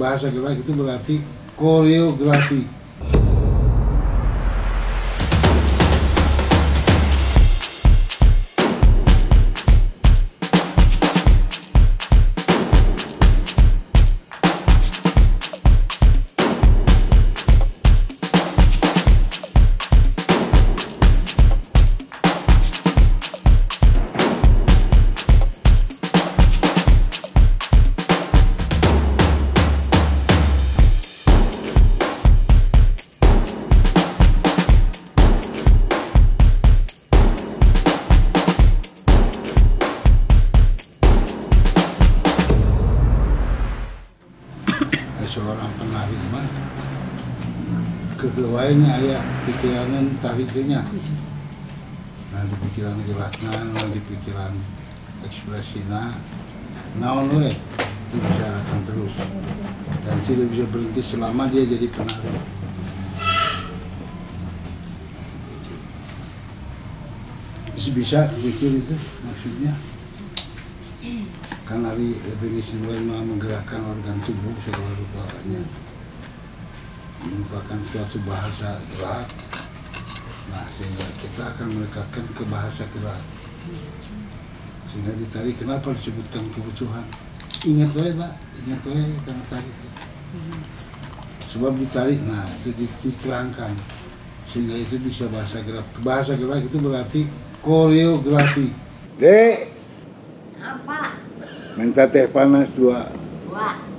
bahasa gerak itu berarti koreografi seorang penari mah kegawainya ayah pikiran tariknya nah di pikiran geraknya nah di pikiran ekspresinya naon we bicarakan terus dan tidak bisa berhenti selama dia jadi penari bisa pikir itu maksudnya kan hari definisi lain menggerakkan organ tubuh segala rupanya. Merupakan suatu bahasa gerak nah sehingga kita akan melekatkan ke bahasa gerak sehingga ditarik kenapa disebutkan kebutuhan? Ingat wae pak. Ingat wae karena tarik. Sebab ditarik nah itu diterangkan. Sehingga itu bisa bahasa gerak bahasa gerak itu berarti koreografi. Dek minta teh panas dua. Dua.